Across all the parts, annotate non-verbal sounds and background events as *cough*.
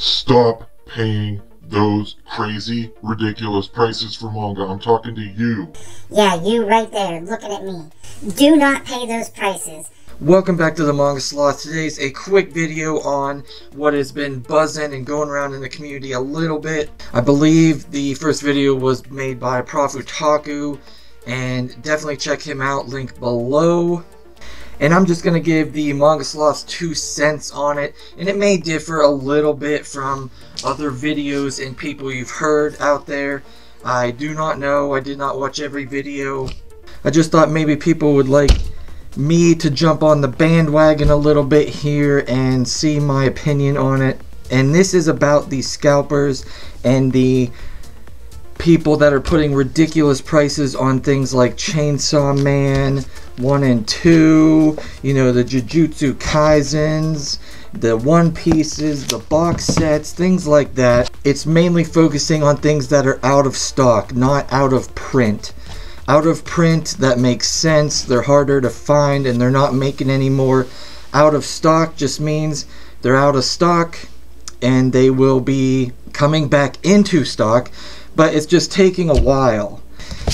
Stop paying those crazy, ridiculous prices for manga. I'm talking to you. Yeah, you right there, looking at me. Do not pay those prices. Welcome back to the Manga Sloth. Today's a quick video on what has been buzzing and going around in the community a little bit. I believe the first video was made by ProfOtaku, and definitely check him out, link below. And I'm just going to give the Manga Sloth's two cents on it, and it may differ a little bit from other videos and people you've heard out there. I do not know, I did not watch every video. I just thought maybe people would like me to jump on the bandwagon a little bit here and see my opinion on it. And this is about the scalpers and the people that are putting ridiculous prices on things like Chainsaw Man 1 and 2, you know, the Jujutsu Kaisens, the One Pieces, the box sets, things like that. It's mainly focusing on things that are out of stock, not out of print out of print that makes sense they're harder to find and they're not making any more out of stock just means they're out of stock and they will be coming back into stock but it's just taking a while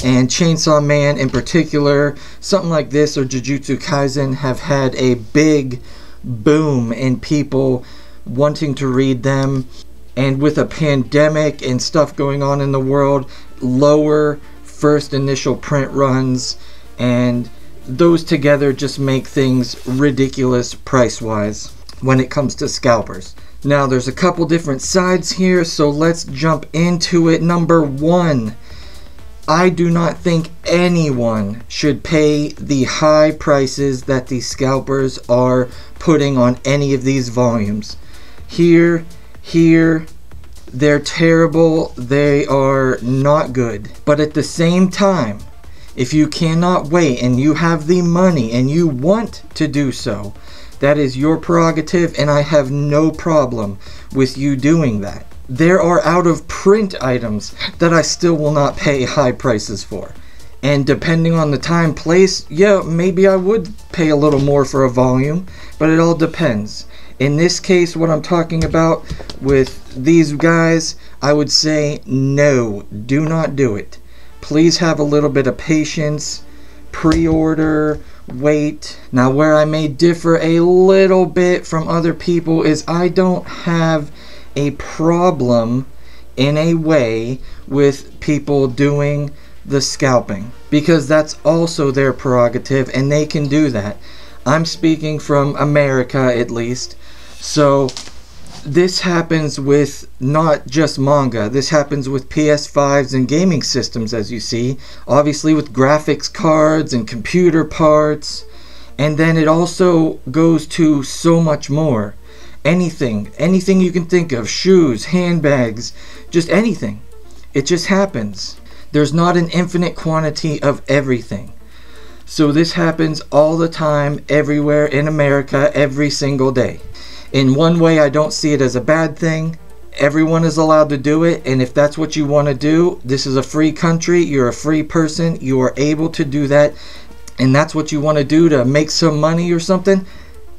and Chainsaw Man in particular something like this or Jujutsu Kaisen have had a big boom in people wanting to read them and with a pandemic and stuff going on in the world lower first initial print runs and those together just make things ridiculous price wise when it comes to scalpers. Now there's a couple different sides here so let's jump into it. Number one, I do not think anyone should pay the high prices that the scalpers are putting on any of these volumes. Here, here, they're terrible. They are not good. But at the same time, if you cannot wait and you have the money and you want to do so, that is your prerogative and I have no problem with you doing that. There are out of print items that I still will not pay high prices for. And depending on the time, place, yeah, maybe I would pay a little more for a volume, but it all depends. In this case, what I'm talking about with these guys, I would say no, do not do it. Please have a little bit of patience, pre-order, wait. Now where I may differ a little bit from other people is I don't have a problem in a way with people doing the scalping because that's also their prerogative and they can do that. I'm speaking from America at least so this happens with not just manga. This happens with PS5s and gaming systems, as you see. Obviously, with graphics cards and computer parts. And then it also goes to so much more. Anything, anything you can think of shoes, handbags, just anything. It just happens. There's not an infinite quantity of everything. So this happens all the time, everywhere in America, every single day. In one way, I don't see it as a bad thing. Everyone is allowed to do it, and if that's what you want to do, this is a free country. You're a free person. You are able to do that, and that's what you want to do to make some money or something.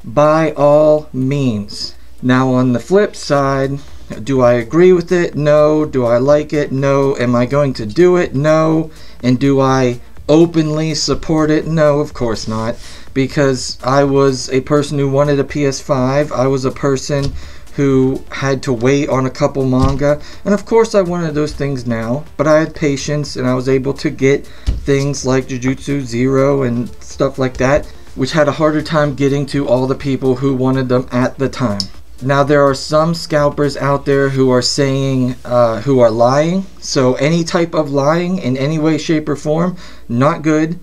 By all means. Now, on the flip side, do I agree with it? No. Do I like it? No. Am I going to do it? No. And do I openly support it? No, of course not because I was a person who wanted a PS5. I was a person who had to wait on a couple manga. And of course I wanted those things now, but I had patience and I was able to get things like Jujutsu Zero and stuff like that, which had a harder time getting to all the people who wanted them at the time. Now there are some scalpers out there who are saying, uh, who are lying. So any type of lying in any way, shape, or form, not good.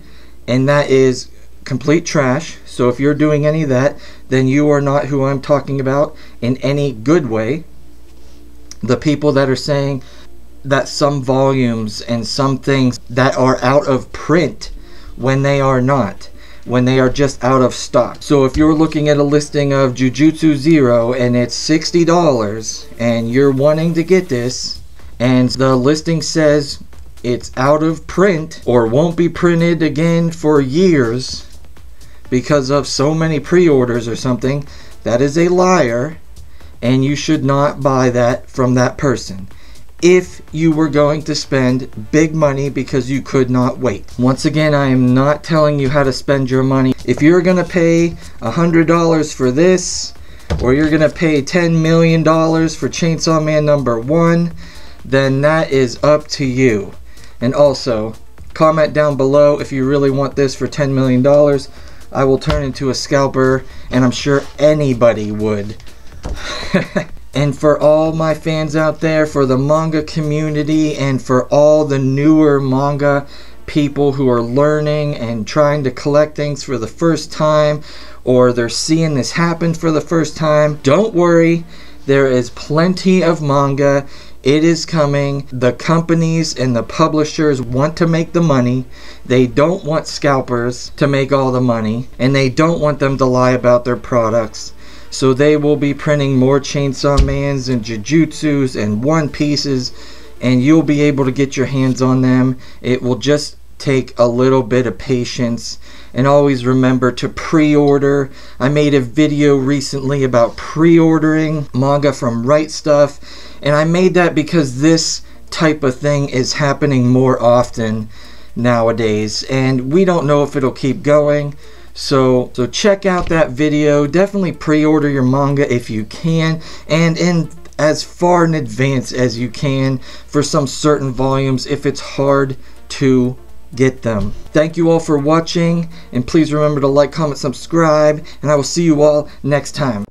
And that is complete trash. So if you're doing any of that, then you are not who I'm talking about in any good way. The people that are saying that some volumes and some things that are out of print when they are not when they are just out of stock. So if you're looking at a listing of Jujutsu Zero and it's $60 and you're wanting to get this and the listing says it's out of print or won't be printed again for years because of so many pre-orders or something, that is a liar and you should not buy that from that person if you were going to spend big money because you could not wait. Once again, I am not telling you how to spend your money. If you're going to pay $100 for this, or you're going to pay $10 million for Chainsaw Man number one, then that is up to you. And also, comment down below if you really want this for $10 million. I will turn into a scalper, and I'm sure anybody would. *laughs* And for all my fans out there, for the manga community, and for all the newer manga people who are learning and trying to collect things for the first time, or they're seeing this happen for the first time, don't worry. There is plenty of manga. It is coming. The companies and the publishers want to make the money. They don't want scalpers to make all the money. And they don't want them to lie about their products. So they will be printing more Chainsaw Mans and Jujutsus and One Pieces and you'll be able to get your hands on them. It will just take a little bit of patience and always remember to pre-order. I made a video recently about pre-ordering manga from Right Stuf and I made that because this type of thing is happening more often nowadays and we don't know if it'll keep going so, so check out that video. Definitely pre-order your manga if you can, and in as far in advance as you can for some certain volumes if it's hard to get them. Thank you all for watching, and please remember to like, comment, subscribe, and I will see you all next time.